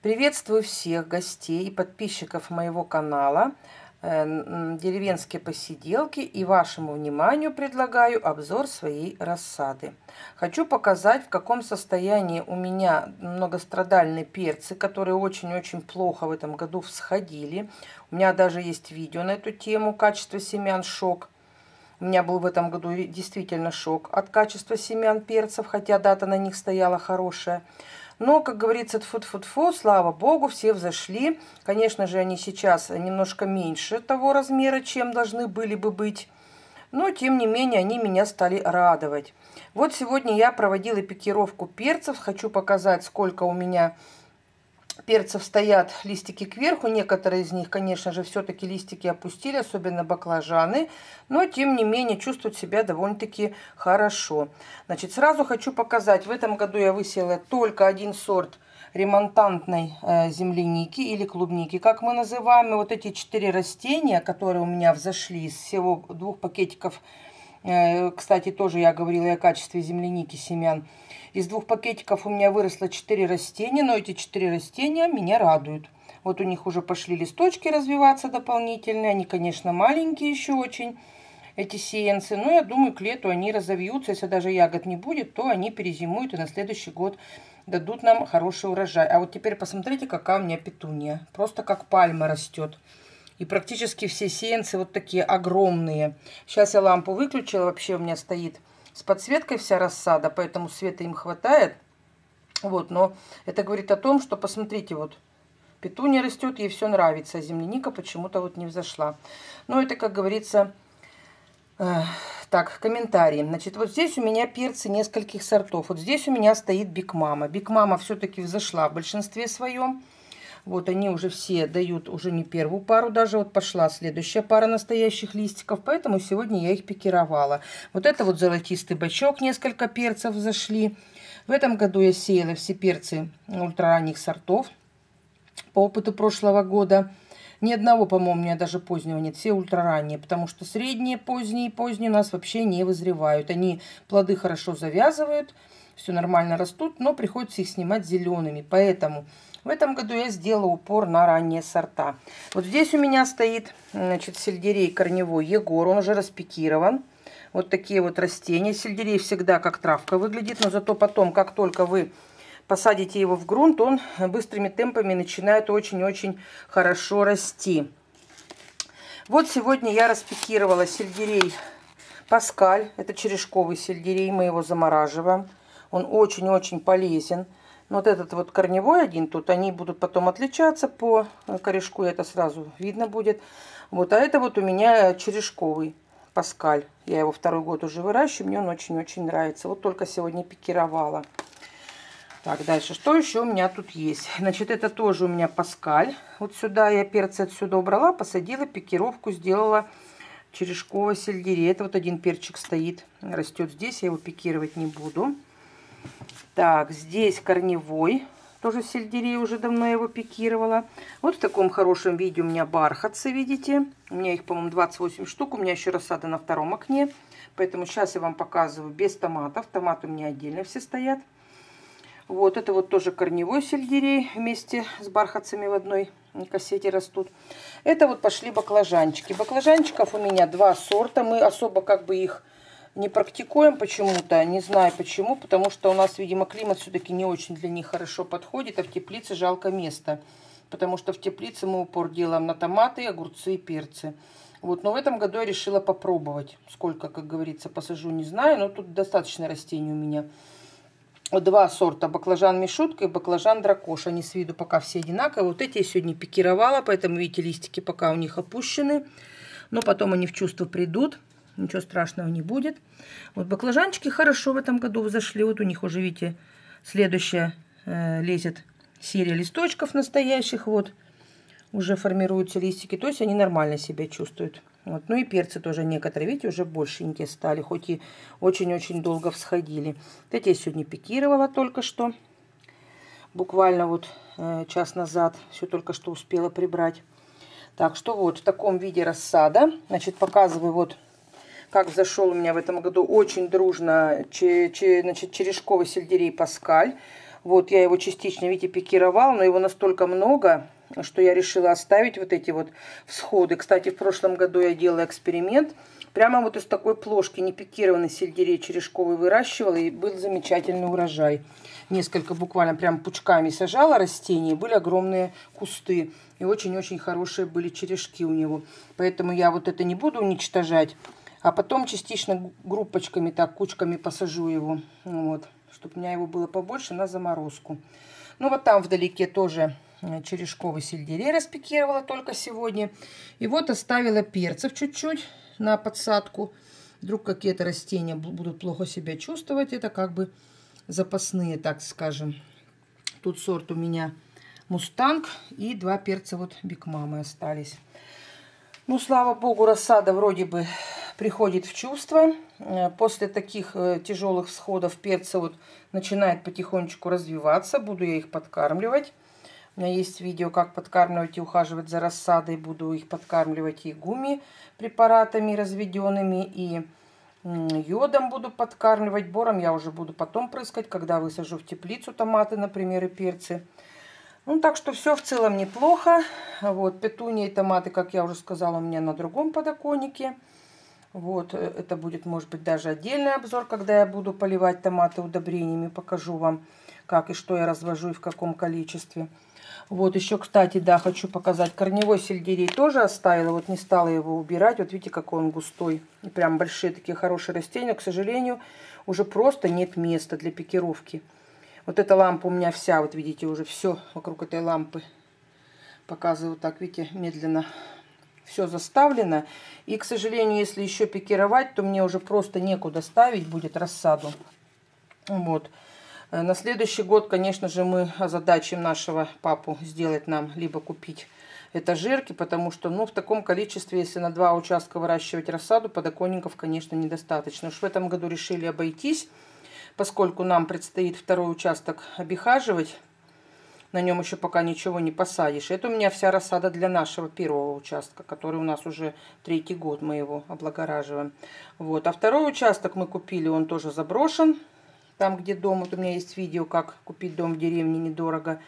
Приветствую всех гостей и подписчиков моего канала э, «Деревенские посиделки» и вашему вниманию предлагаю обзор своей рассады. Хочу показать, в каком состоянии у меня многострадальные перцы, которые очень-очень плохо в этом году всходили. У меня даже есть видео на эту тему «Качество семян шок». У меня был в этом году действительно шок от качества семян перцев, хотя дата на них стояла хорошая. Но, как говорится, тфу-тфу-тфу, слава богу, все взошли. Конечно же, они сейчас немножко меньше того размера, чем должны были бы быть. Но, тем не менее, они меня стали радовать. Вот сегодня я проводила пикировку перцев. Хочу показать, сколько у меня перцев стоят листики кверху. Некоторые из них, конечно же, все-таки листики опустили, особенно баклажаны. Но, тем не менее, чувствуют себя довольно-таки хорошо. Значит, сразу хочу показать. В этом году я высеяла только один сорт ремонтантной э, земляники или клубники, как мы называем. Вот эти четыре растения, которые у меня взошли из всего двух пакетиков, э, кстати, тоже я говорила о качестве земляники семян, из двух пакетиков у меня выросло 4 растения, но эти 4 растения меня радуют. Вот у них уже пошли листочки развиваться дополнительные. Они, конечно, маленькие еще очень, эти сеянцы. Но я думаю, к лету они разовьются. Если даже ягод не будет, то они перезимуют и на следующий год дадут нам хороший урожай. А вот теперь посмотрите, какая у меня петуния. Просто как пальма растет. И практически все сеянцы вот такие огромные. Сейчас я лампу выключила. Вообще у меня стоит с подсветкой вся рассада, поэтому света им хватает. Вот, но это говорит о том, что, посмотрите, вот, петуния растет, ей все нравится, а земляника почему-то вот не взошла. Но это, как говорится, э, так, комментарии. Значит, вот здесь у меня перцы нескольких сортов. Вот здесь у меня стоит Big Mama. Big Mama все-таки взошла в большинстве своем. Вот они уже все дают уже не первую пару, даже вот пошла следующая пара настоящих листиков, поэтому сегодня я их пикировала. Вот это вот золотистый бочок, несколько перцев взошли. В этом году я сеяла все перцы ультраранних сортов по опыту прошлого года. Ни одного, по-моему, у меня даже позднего нет. Все ультраранние, потому что средние, поздние и поздние у нас вообще не вызревают. Они плоды хорошо завязывают, все нормально растут, но приходится их снимать зелеными. Поэтому в этом году я сделала упор на ранние сорта. Вот здесь у меня стоит значит, сельдерей корневой Егор, он уже распекирован. Вот такие вот растения. Сельдерей всегда как травка выглядит, но зато потом, как только вы посадите его в грунт, он быстрыми темпами начинает очень-очень хорошо расти. Вот сегодня я распекировала сельдерей Паскаль. Это черешковый сельдерей, мы его замораживаем. Он очень-очень полезен. Вот этот вот корневой один тут, они будут потом отличаться по корешку, это сразу видно будет. Вот, а это вот у меня черешковый паскаль. Я его второй год уже выращиваю, мне он очень-очень нравится. Вот только сегодня пикировала. Так, дальше. Что еще у меня тут есть? Значит, это тоже у меня паскаль. Вот сюда я перцы отсюда убрала, посадила, пикировку сделала черешкового сельдерей. Это вот один перчик стоит, растет здесь, я его пикировать не буду. Так, здесь корневой. Тоже сельдерей, уже давно его пикировала. Вот в таком хорошем виде у меня бархатцы, видите. У меня их, по-моему, 28 штук. У меня еще рассада на втором окне. Поэтому сейчас я вам показываю без томатов. Томаты у меня отдельно все стоят. Вот это вот тоже корневой сельдерей вместе с бархатцами в одной кассете растут. Это вот пошли баклажанчики. Баклажанчиков у меня два сорта. Мы особо как бы их не практикуем почему-то, не знаю почему, потому что у нас, видимо, климат все-таки не очень для них хорошо подходит, а в теплице жалко места, потому что в теплице мы упор делаем на томаты, огурцы и перцы. Вот, но в этом году я решила попробовать. Сколько, как говорится, посажу, не знаю, но тут достаточно растений у меня. Два сорта, баклажан мишутка и баклажан дракош. Они с виду пока все одинаковые. Вот эти я сегодня пикировала, поэтому, видите, листики пока у них опущены. Но потом они в чувство придут ничего страшного не будет. Вот баклажанчики хорошо в этом году взошли. Вот у них уже, видите, следующая э, лезет серия листочков настоящих. Вот уже формируются листики. То есть они нормально себя чувствуют. Вот. Ну и перцы тоже некоторые, видите, уже большенькие стали, хоть и очень-очень долго всходили. Вот эти я сегодня пикировала только что. Буквально вот э, час назад все только что успела прибрать. Так что вот в таком виде рассада. Значит, показываю вот как зашел у меня в этом году очень дружно че, че, значит, черешковый сельдерей Паскаль. Вот я его частично, видите, пикировала, но его настолько много, что я решила оставить вот эти вот всходы. Кстати, в прошлом году я делала эксперимент. Прямо вот из такой плошки непикированный сельдерей черешковый выращивала, и был замечательный урожай. Несколько буквально прям пучками сажала растения, были огромные кусты. И очень-очень хорошие были черешки у него. Поэтому я вот это не буду уничтожать, а потом частично группочками, так, кучками посажу его. Вот, чтобы у меня его было побольше на заморозку. Ну вот там вдалеке тоже Э, черешковый сельдерей распекировала только сегодня. И вот оставила перцев чуть-чуть на подсадку. Вдруг какие-то растения будут плохо себя чувствовать. Это как бы запасные, так скажем. Тут сорт у меня мустанг и два перца вот бигмамы остались. Ну, слава богу, рассада вроде бы приходит в чувство. Э, после таких э, тяжелых всходов перца вот начинает потихонечку развиваться. Буду я их подкармливать. У меня есть видео, как подкармливать и ухаживать за рассадой. Буду их подкармливать и гуми препаратами разведенными, и йодом буду подкармливать. Бором я уже буду потом прыскать, когда высажу в теплицу томаты, например, и перцы. Ну, так что все в целом неплохо. Вот, петуния и томаты, как я уже сказала, у меня на другом подоконнике. Вот, э, это будет, может быть, даже отдельный обзор, когда я буду поливать томаты удобрениями. Покажу вам, как и что я развожу и в каком количестве. Вот еще, кстати, да, хочу показать. Корневой сельдерей тоже оставила. Вот не стала его убирать. Вот видите, какой он густой. И прям большие такие хорошие растения. К сожалению, уже просто нет места для пикировки. Вот эта лампа у меня вся, вот видите, уже все вокруг этой лампы. Показываю так, видите, медленно все заставлено. И, к сожалению, если еще пикировать, то мне уже просто некуда ставить будет рассаду. Вот. Э, на следующий год, конечно же, мы озадачим нашего папу сделать нам, либо купить этажерки, потому что, ну, в таком количестве, если на два участка выращивать рассаду, подоконников, конечно, недостаточно. Уж в этом году решили обойтись, поскольку нам предстоит второй участок обихаживать. На нем еще пока ничего не посадишь. Это у меня вся рассада для нашего первого участка, который у нас уже третий год мы его облагораживаем. Вот. А второй участок мы купили, он тоже заброшен там, где дом. Вот у меня есть видео, как купить дом в деревне недорого.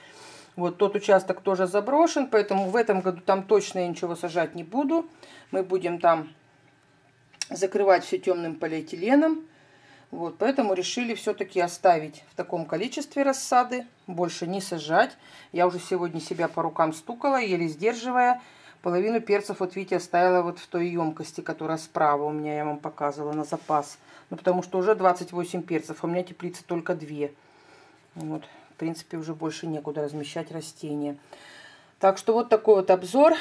Вот тот участок тоже заброшен, поэтому в этом году там точно я ничего сажать не буду. Мы будем там закрывать все темным полиэтиленом. Вот, поэтому решили все-таки оставить в таком количестве рассады, больше не сажать. Я уже сегодня себя по рукам стукала, еле сдерживая. Половину перцев, вот видите, оставила вот в той емкости, которая справа у меня, я вам показывала, на запас. Ну, потому что уже 28 перцев, а у меня теплицы только 2. Вот, в принципе, уже больше некуда размещать растения. Так что вот такой вот обзор.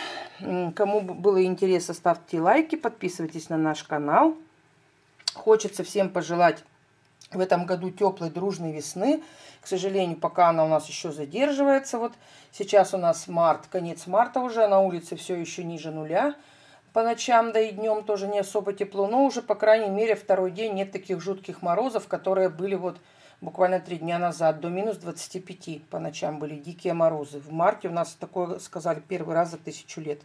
Кому было интересно, ставьте лайки, подписывайтесь на наш канал. Хочется всем пожелать в этом году теплой, дружной весны. К сожалению, пока она у нас еще задерживается. Вот сейчас у нас март, конец марта уже, на улице все еще ниже нуля. По ночам, да и днем тоже не особо тепло. Но уже, по крайней мере, второй день нет таких жутких морозов, которые были вот буквально три дня назад. До минус 25 по ночам были дикие морозы. В марте у нас такое, сказали, первый раз за тысячу лет.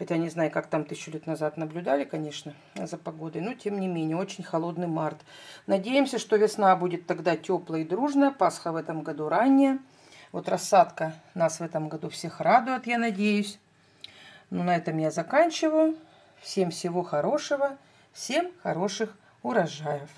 Хотя не знаю, как там тысячу лет назад наблюдали, конечно, за погодой. Но, тем не менее, очень холодный март. Надеемся, что весна будет тогда теплая и дружная. Пасха в этом году ранее. Вот рассадка нас в этом году всех радует, я надеюсь. Ну, на этом я заканчиваю. Всем всего хорошего. Всем хороших урожаев.